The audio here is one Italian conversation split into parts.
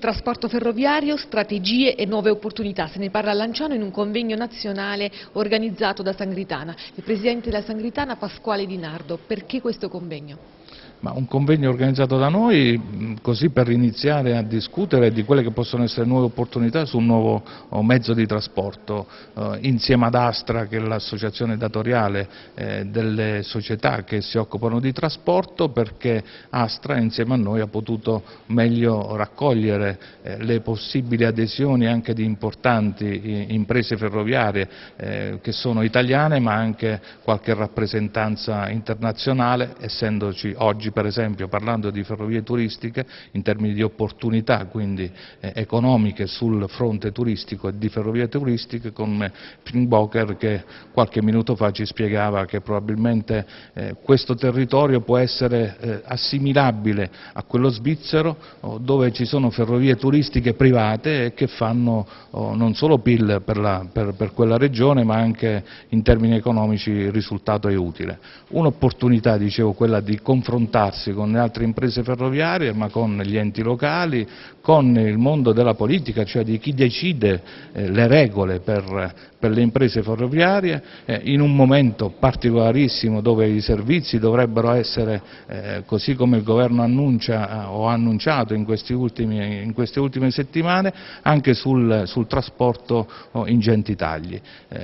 trasporto ferroviario, strategie e nuove opportunità. Se ne parla a Lanciano in un convegno nazionale organizzato da Sangritana. Il presidente della Sangritana Pasquale Di Nardo. Perché questo convegno? Ma un convegno organizzato da noi così per iniziare a discutere di quelle che possono essere nuove opportunità su un nuovo oh, mezzo di trasporto eh, insieme ad Astra che è l'associazione datoriale eh, delle società che si occupano di trasporto perché Astra insieme a noi ha potuto meglio raccogliere eh, le possibili adesioni anche di importanti imprese ferroviarie eh, che sono italiane ma anche qualche rappresentanza internazionale essendoci oggi per esempio parlando di ferrovie turistiche in termini di opportunità quindi eh, economiche sul fronte turistico e di ferrovie turistiche con Pinkboker che qualche minuto fa ci spiegava che probabilmente eh, questo territorio può essere eh, assimilabile a quello svizzero dove ci sono ferrovie turistiche private che fanno oh, non solo PIL per, la, per, per quella regione ma anche in termini economici risultato è utile. Un'opportunità dicevo quella di confrontarsi con le altre imprese ferroviarie, ma con gli enti locali, con il mondo della politica, cioè di chi decide eh, le regole per, le imprese ferroviarie, eh, in un momento particolarissimo dove i servizi dovrebbero essere, eh, così come il Governo annuncia o ha annunciato in, queste ultime settimane, anche sul, trasporto oh, ingenti tagli.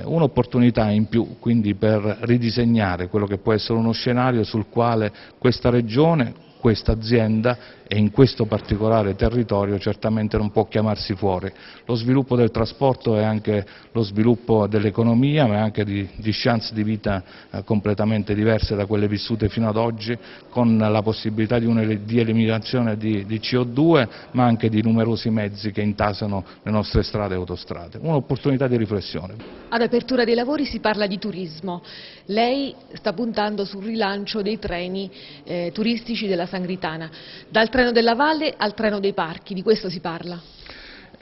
Un'opportunità in più quindi per ridisegnare quello che può essere uno scenario sul quale questa Regione questa azienda e in questo particolare territorio certamente non può chiamarsi fuori. Lo sviluppo del trasporto è anche lo sviluppo dell'economia, ma anche di, chance di vita eh, completamente diverse da quelle vissute fino ad oggi, con la possibilità di, eliminazione di, di, CO2, ma anche di numerosi mezzi che intasano le nostre strade e autostrade. Un'opportunità di riflessione. Ad apertura dei lavori si parla di turismo. Lei sta puntando sul rilancio dei treni eh, turistici della Sangritana. Dal treno della valle al treno dei parchi, di questo si parla?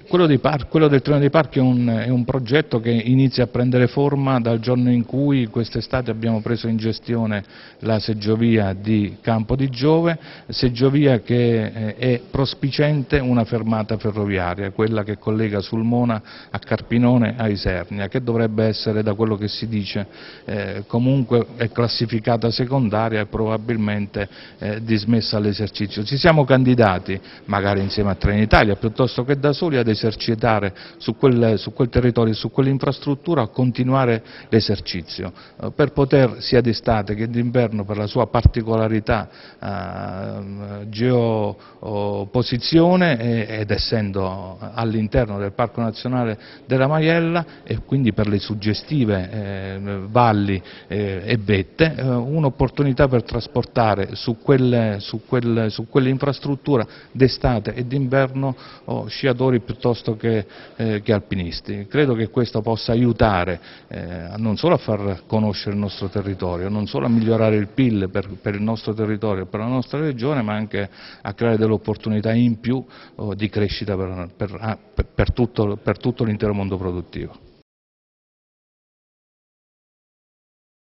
Quello, del treno dei parchi è un, progetto che inizia a prendere forma dal giorno in cui quest'estate abbiamo preso in gestione la seggiovia di Campo di Giove, seggiovia che eh, è prospicente una fermata ferroviaria, quella che collega Sulmona a Carpinone a Isernia, che dovrebbe essere da quello che si dice eh, comunque classificata secondaria e probabilmente eh, dismessa all'esercizio. Ci siamo candidati, magari insieme a Trenitalia piuttosto che da soli, ad esercitare su quel, su quel territorio, su quell'infrastruttura, a continuare l'esercizio, eh, per poter sia d'estate che d'inverno per la sua particolarità eh, geoposizione ed essendo all'interno del Parco Nazionale della Maiella e quindi per le suggestive eh, valli e vette, un'opportunità per trasportare su quell'infrastruttura d'estate e d'inverno oh, sciatori piuttosto eh, che alpinisti. Credo che questo possa aiutare eh, non solo a far conoscere il nostro territorio, non solo a migliorare il PIL per, il nostro territorio e per la nostra regione, ma anche a creare delle opportunità in più oh, di crescita ah, per tutto l'intero mondo produttivo.